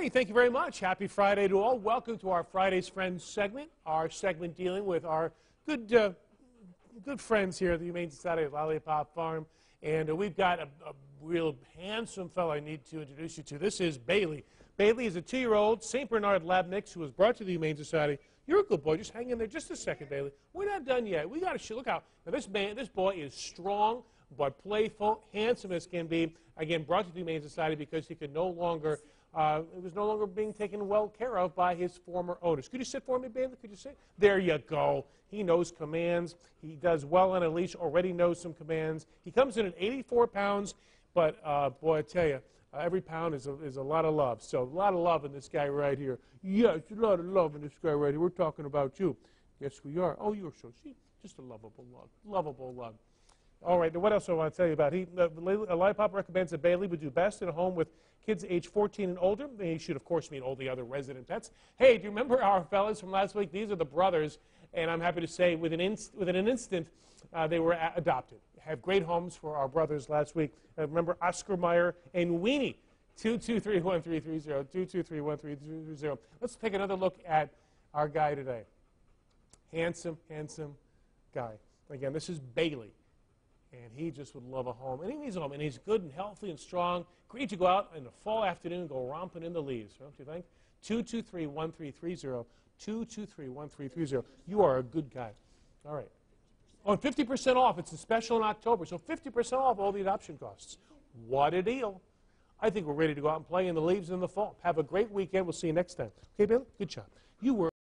righty, thank you very much. Happy Friday to all. Welcome to our Friday's Friends segment, our segment dealing with our good, uh, good friends here at the Humane Society of Lollipop Farm. And uh, we've got a, a, real handsome fellow I need to introduce you to. This is Bailey. Bailey is a two-year-old St. Bernard Lab Mix who was brought to the Humane Society. You're a good boy. Just hang in there just a second, Bailey. We're not done yet. We got to look out. Now, this man, this boy is strong, but playful, handsome as can be. Again, brought to the Humane Society because he could no longer uh, it was no longer being taken well care of by his former owners. Could you sit for me, Bailey? Could you sit? There you go. He knows commands. He does well on a leash, already knows some commands. He comes in at 84 pounds, but uh, boy, I tell you, uh, every pound is a, is a lot of love. So a lot of love in this guy right here. Yes, a lot of love in this guy right here. We're talking about you. Yes, we are. Oh, you're so, see, just a lovable love. Lovable love. All right, now what else do I want to tell you about? He, uh, Lollipop recommends that Bailey would do best in a home with kids age 14 and older. They should, of course, meet all the other resident pets. Hey, do you remember our fellas from last week? These are the brothers, and I'm happy to say within, inst within an instant, uh, they were adopted. Have great homes for our brothers last week. Uh, remember Oscar Meyer and Weenie. 223-1330, 223-1330. Let's take another look at our guy today. Handsome, handsome guy. Again, this is Bailey and he just would love a home. And he needs a home, and he's good and healthy and strong. Great to go out in the fall afternoon and go romping in the leaves, don't you think? 223 1330. 223 1330. You are a good guy. All right. Oh, 50% off. It's a special in October, so 50% off all the adoption costs. What a deal. I think we're ready to go out and play in the leaves in the fall. Have a great weekend. We'll see you next time. Okay, Bill? Good job. You were.